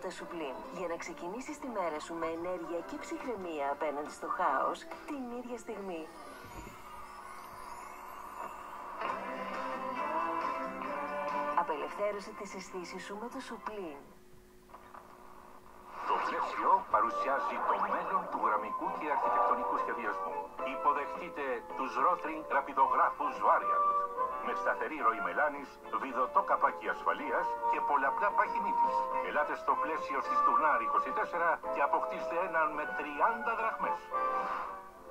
αρώματα σου πλήν. Για να ξεκινήσεις τη μέρα σου με ενέργεια και ψυχραιμία απέναντι στο χάος την ίδια στιγμή. Απελευθέρωσε τις αισθήσεις σου με το σουπλίν. Το πλαίσιο παρουσιάζει το μέλλον του γραμμικού και αρχιτεκτονικού σχεδιασμού. Υποδεχτείτε τους Rotring ραπιδογράφους Variant με σταθερή ροή μελάνης, βιδωτό καπάκι ασφαλείας και πολλαπλά παγινίτης. Ελάτε στο πλαίσιο της Τουρνάρ 24 και αποκτήστε έναν με 30 δραχμές.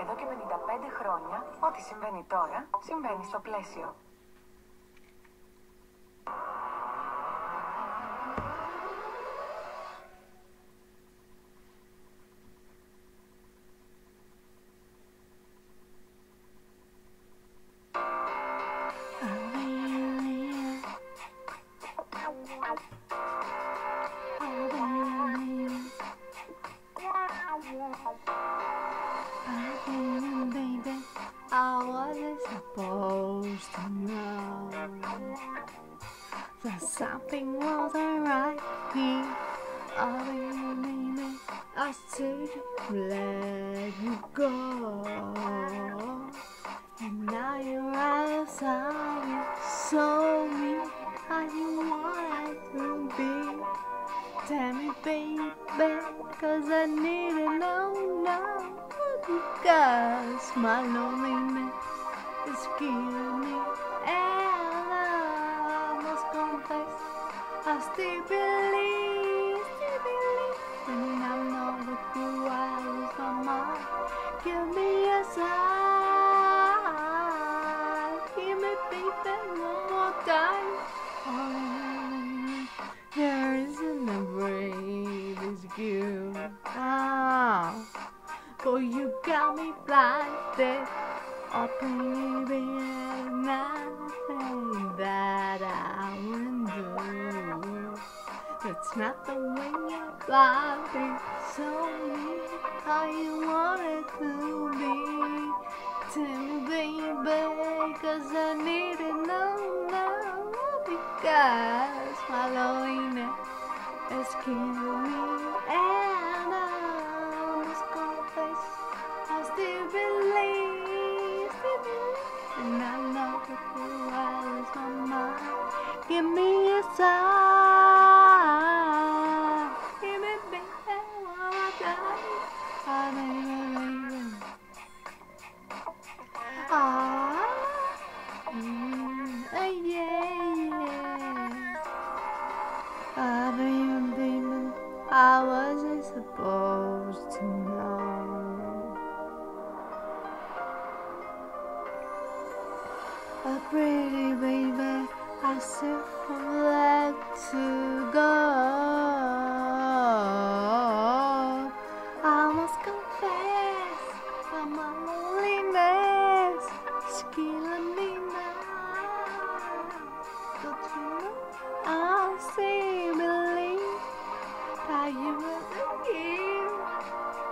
Εδώ και 55 χρόνια, ό,τι συμβαίνει τώρα, συμβαίνει στο πλαίσιο. Something wasn't right here. Oh, baby, I should let you go. And now you're outside, so me how you want to be. Tell me, baby, cause I need to know now. Because my loneliness is killing me. And I still believe, still believe. And I know that you I lose my mind. Give me a sign. Give me, baby, one more time. There isn't a brave as you. Ah, for you got me blinded. Oh, baby, there's nothing you love me. How you want it to be. Tell me, baby, cause I need to know now. Because my loneliness is killing me. And I must confess, I still believe, still believe. And I know that you are my mind. Give me a sign. I wasn't supposed to know. A pretty baby, I still like to go.